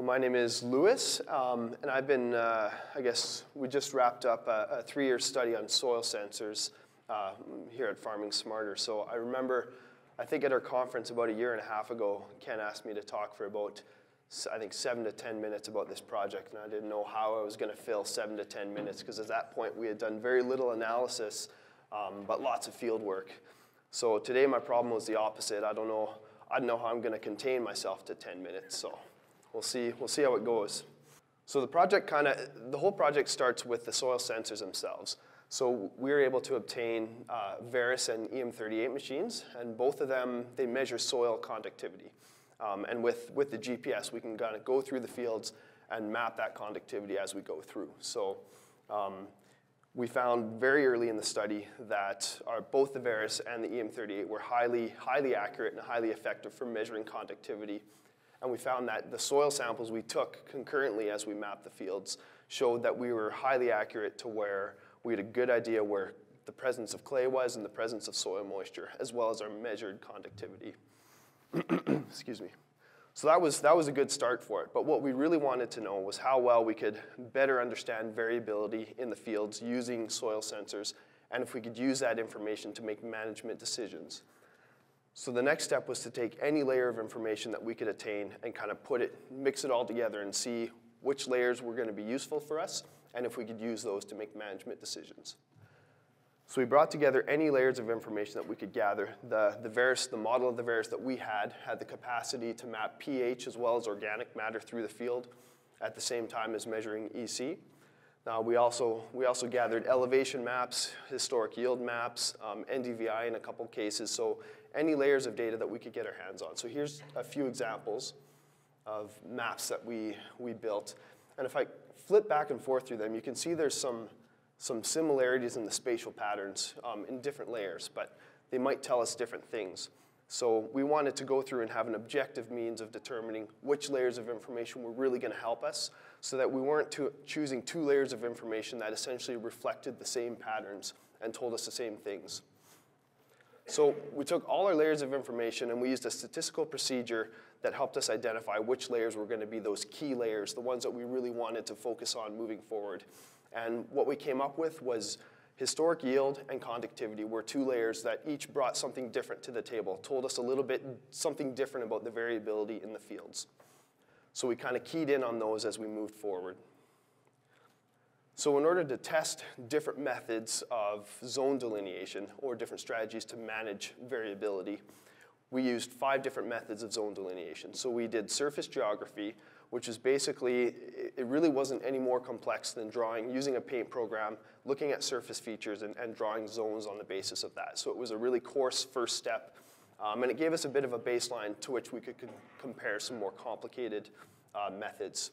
Well, my name is Lewis, um, and I've been, uh, I guess, we just wrapped up a, a three year study on soil sensors uh, here at Farming Smarter. So I remember, I think at our conference about a year and a half ago, Ken asked me to talk for about, I think, seven to 10 minutes about this project, and I didn't know how I was going to fill seven to 10 minutes because at that point we had done very little analysis, um, but lots of field work. So today my problem was the opposite. I don't know, I don't know how I'm going to contain myself to 10 minutes. So we'll see, we'll see how it goes. So the project kind of, the whole project starts with the soil sensors themselves. So we were able to obtain uh, Veris and EM38 machines, and both of them, they measure soil conductivity. Um, and with, with the GPS, we can kind of go through the fields and map that conductivity as we go through. So um, we found very early in the study that our, both the Veris and the EM38 were highly, highly accurate and highly effective for measuring conductivity and we found that the soil samples we took concurrently as we mapped the fields showed that we were highly accurate to where we had a good idea where the presence of clay was and the presence of soil moisture, as well as our measured conductivity. Excuse me. So that was, that was a good start for it. But what we really wanted to know was how well we could better understand variability in the fields using soil sensors, and if we could use that information to make management decisions. So the next step was to take any layer of information that we could attain and kind of put it, mix it all together and see which layers were going to be useful for us and if we could use those to make management decisions. So we brought together any layers of information that we could gather. The, the Veris, the model of the Veris that we had, had the capacity to map pH as well as organic matter through the field at the same time as measuring EC. Now we also, we also gathered elevation maps, historic yield maps, um, NDVI in a couple cases, so any layers of data that we could get our hands on. So here's a few examples of maps that we, we built. And if I flip back and forth through them, you can see there's some, some similarities in the spatial patterns um, in different layers, but they might tell us different things. So we wanted to go through and have an objective means of determining which layers of information were really going to help us so that we weren't choosing two layers of information that essentially reflected the same patterns and told us the same things. So we took all our layers of information and we used a statistical procedure that helped us identify which layers were going to be those key layers, the ones that we really wanted to focus on moving forward. And what we came up with was historic yield and conductivity were two layers that each brought something different to the table, told us a little bit something different about the variability in the fields. So we kind of keyed in on those as we moved forward. So in order to test different methods of zone delineation or different strategies to manage variability, we used five different methods of zone delineation. So we did surface geography, which is basically, it really wasn't any more complex than drawing, using a paint program, looking at surface features and, and drawing zones on the basis of that. So it was a really coarse first step, um, and it gave us a bit of a baseline to which we could compare some more complicated uh, methods.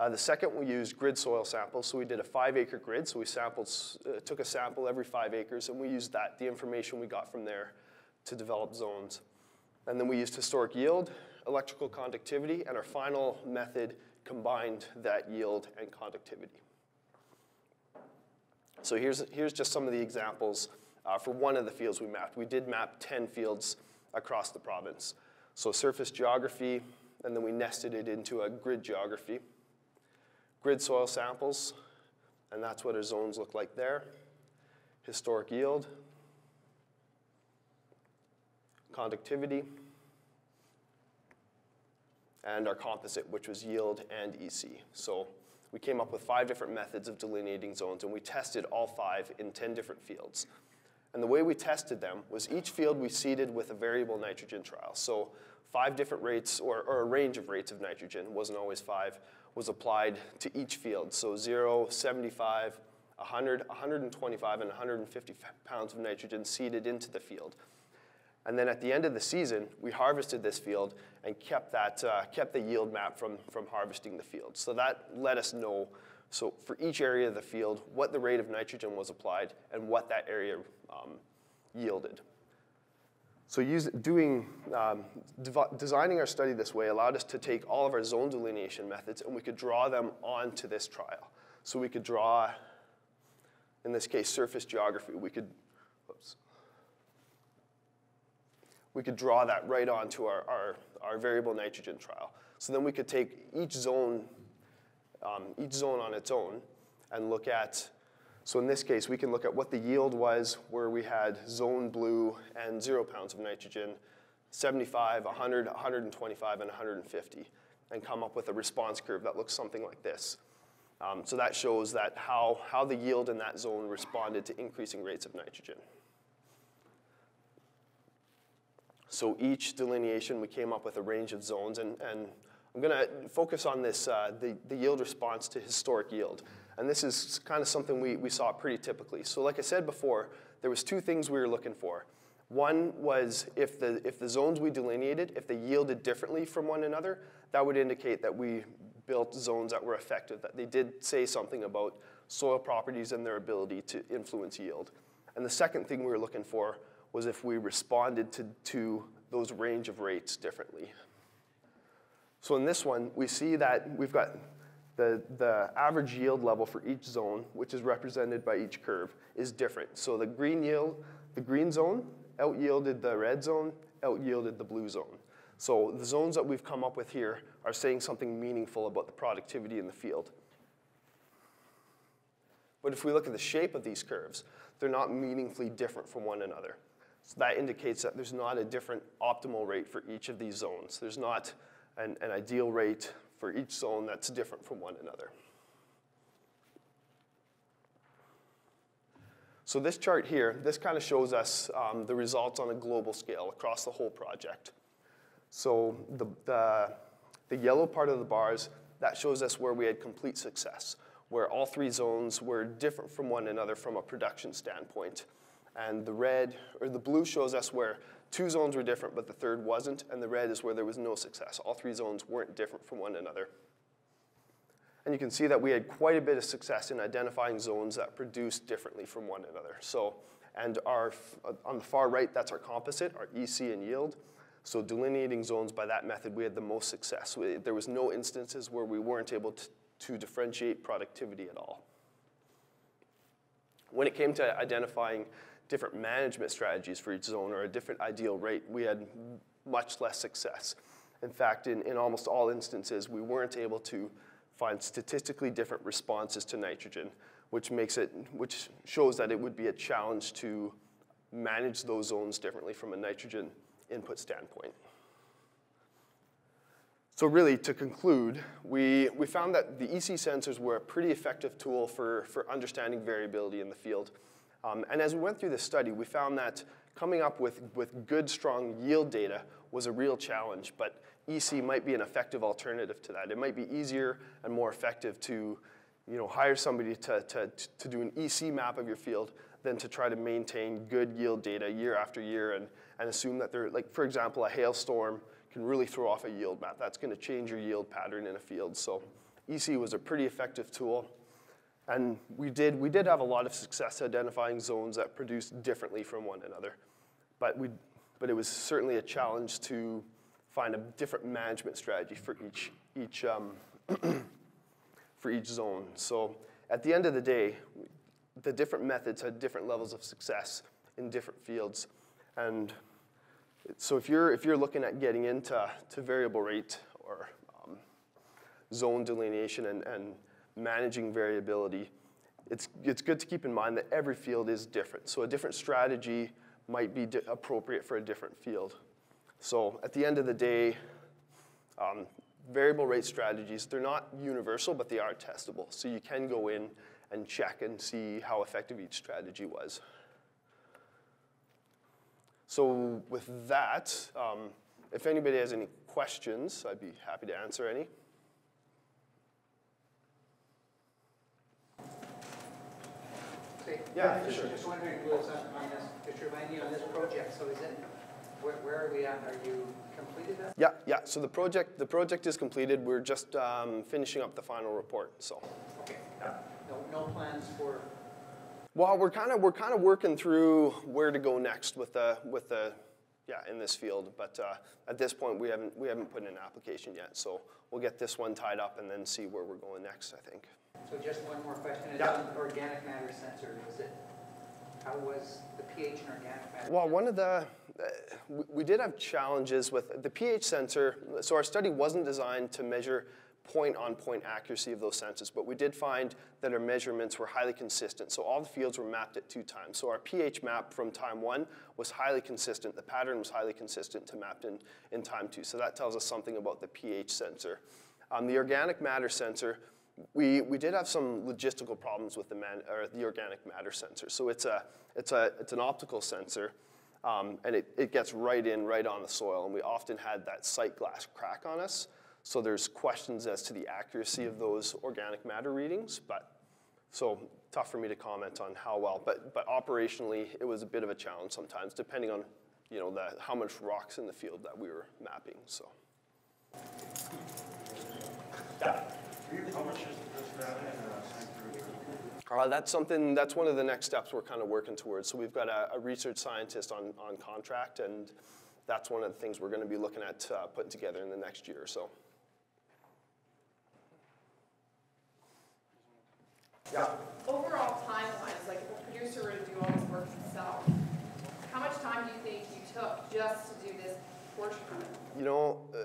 Uh, the second, we used grid soil samples. So we did a five acre grid. So we sampled, uh, took a sample every five acres, and we used that, the information we got from there, to develop zones. And then we used historic yield, electrical conductivity, and our final method combined that yield and conductivity. So here's, here's just some of the examples uh, for one of the fields we mapped. We did map 10 fields across the province. So surface geography, and then we nested it into a grid geography grid soil samples, and that's what our zones look like there. Historic yield, conductivity, and our composite, which was yield and EC. So we came up with five different methods of delineating zones, and we tested all five in 10 different fields. And the way we tested them was each field we seeded with a variable nitrogen trial. So five different rates, or, or a range of rates of nitrogen, wasn't always five, was applied to each field. So 0, 75, 100, 125, and 150 pounds of nitrogen seeded into the field. And then at the end of the season, we harvested this field and kept, that, uh, kept the yield map from, from harvesting the field. So that let us know, so for each area of the field, what the rate of nitrogen was applied and what that area um, yielded. So use, doing, um, designing our study this way allowed us to take all of our zone delineation methods and we could draw them onto this trial. So we could draw, in this case, surface geography. We could, oops, we could draw that right onto our, our, our variable nitrogen trial. So then we could take each zone, um, each zone on its own and look at, so in this case, we can look at what the yield was where we had zone blue and zero pounds of nitrogen, 75, 100, 125, and 150, and come up with a response curve that looks something like this. Um, so that shows that how, how the yield in that zone responded to increasing rates of nitrogen. So each delineation, we came up with a range of zones, and, and I'm going to focus on this, uh, the, the yield response to historic yield. And this is kind of something we, we saw pretty typically. So like I said before, there was two things we were looking for. One was if the, if the zones we delineated, if they yielded differently from one another, that would indicate that we built zones that were effective, that they did say something about soil properties and their ability to influence yield. And the second thing we were looking for was if we responded to, to those range of rates differently. So in this one, we see that we've got the, the average yield level for each zone, which is represented by each curve, is different. So the green yield, the green zone out-yielded the red zone, out-yielded the blue zone. So the zones that we've come up with here are saying something meaningful about the productivity in the field. But if we look at the shape of these curves, they're not meaningfully different from one another. So that indicates that there's not a different optimal rate for each of these zones. There's not an, an ideal rate for each zone that's different from one another. So this chart here, this kind of shows us um, the results on a global scale across the whole project. So the, the, the, yellow part of the bars, that shows us where we had complete success, where all three zones were different from one another from a production standpoint. And the red, or the blue shows us where two zones were different, but the third wasn't, and the red is where there was no success. All three zones weren't different from one another. And you can see that we had quite a bit of success in identifying zones that produced differently from one another. So, and our, on the far right, that's our composite, our EC and yield. So delineating zones by that method, we had the most success. We, there was no instances where we weren't able to, to differentiate productivity at all. When it came to identifying different management strategies for each zone or a different ideal rate, we had much less success. In fact, in, in almost all instances, we weren't able to find statistically different responses to nitrogen, which makes it, which shows that it would be a challenge to manage those zones differently from a nitrogen input standpoint. So really, to conclude, we, we found that the EC sensors were a pretty effective tool for, for understanding variability in the field. Um, and as we went through this study, we found that coming up with, with good, strong yield data was a real challenge, but EC might be an effective alternative to that. It might be easier and more effective to you know, hire somebody to, to, to do an EC map of your field than to try to maintain good yield data year after year and, and assume that they're, like for example, a hailstorm can really throw off a yield map. That's gonna change your yield pattern in a field. So EC was a pretty effective tool. And we did, we did have a lot of success identifying zones that produced differently from one another. But, we, but it was certainly a challenge to find a different management strategy for each, each, um, for each zone. So at the end of the day, the different methods had different levels of success in different fields. And so if you're, if you're looking at getting into to variable rate or um, zone delineation and, and managing variability, it's, it's good to keep in mind that every field is different. So a different strategy might be appropriate for a different field. So at the end of the day, um, variable rate strategies, they're not universal, but they are testable. So you can go in and check and see how effective each strategy was. So with that, um, if anybody has any questions, I'd be happy to answer any. Yeah, for sure. Just wondering, Lewis, on, on this, just remind me on this project, so is it, where, where are we at? Are you completed that? Yeah, yeah. So the project, the project is completed. We're just um, finishing up the final report. So. Okay. No, no plans for. Well, we're kind of we're kind of working through where to go next with the with the yeah in this field. But uh, at this point, we haven't we haven't put in an application yet. So we'll get this one tied up and then see where we're going next. I think. So just one more question. It's Yeah. on organic matter sensor. Was it, how was the pH in organic matter? Well, one of the we- we did have challenges with the pH sensor. So our study wasn't designed to measure point-on-point accuracy of those sensors, but we did find that our measurements were highly consistent. So all the fields were mapped at two times. So our pH map from time one was highly consistent. The pattern was highly consistent to mapped in, in time two. So that tells us something about the pH sensor. Um, the organic matter sensor, we, we did have some logistical problems with the, man, or the organic matter sensor. So it's, a, it's, a, it's an optical sensor, um, and it, it gets right in, right on the soil. And we often had that sight glass crack on us. So there's questions as to the accuracy of those organic matter readings, but so tough for me to comment on how well. But, but operationally, it was a bit of a challenge sometimes, depending on you know, the, how much rocks in the field that we were mapping. So. How much is this data in uh, Uh, that's something, that's one of the next steps we're kind of working towards. So we've got a, a research scientist on, on contract, and that's one of the things we're going to be looking at uh, putting together in the next year or so. Yeah. Overall timelines, like if a producer were to do all this work himself, how much time do you think you took just to do this portion of it? You know, uh,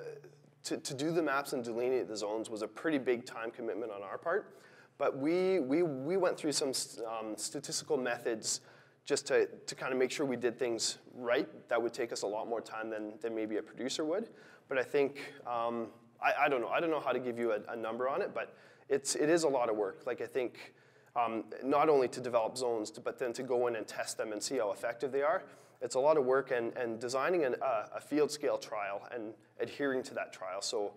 to, to do the maps and delineate the zones was a pretty big time commitment on our part. But we, we, we went through some um, statistical methods just to, to kind of make sure we did things right. That would take us a lot more time than, than maybe a producer would. But I think, um, I, I don't know, I don't know how to give you a, a number on it, but it's, it is a lot of work. Like I think um, not only to develop zones, but then to go in and test them and see how effective they are. It's a lot of work and, and designing an, uh, a field scale trial and adhering to that trial. So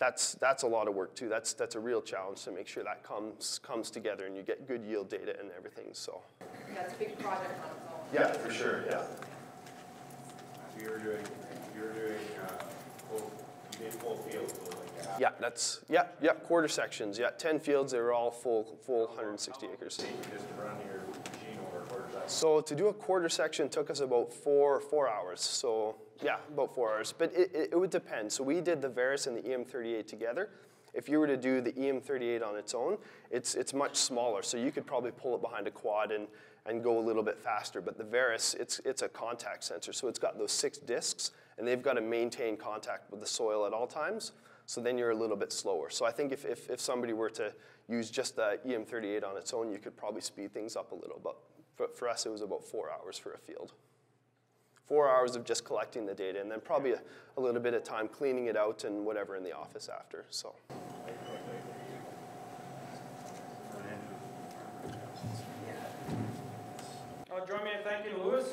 that's, that's a lot of work too. That's, that's a real challenge to make sure that comes, comes together and you get good yield data and everything. So Yeah, it's a big project on its own. yeah, for sure. Yeah. So you're doing, you're doing, uh, full, you did full field, so like, uh, Yeah, that's yeah, yeah, quarter sections. Yeah, 10 fields. They were all full, full 160 acres. you just run your machine over quarter section. So to do a quarter section took us about four four hours. So yeah, about four hours. But it, it, it would depend. So we did the Veris and the EM38 together. If you were to do the EM38 on its own, it's it's much smaller. So you could probably pull it behind a quad and and go a little bit faster. But the Veris, it's it's a contact sensor. So it's got those six discs, and they've got to maintain contact with the soil at all times. So then you're a little bit slower. So I think if, if, if somebody were to use just the EM38 on its own, you could probably speed things up a little. But for, us, it was about four hours for a field. Four hours of just collecting the data, and then probably a, a little bit of time cleaning it out and whatever in the office after. So Uh, join me in thanking Lewis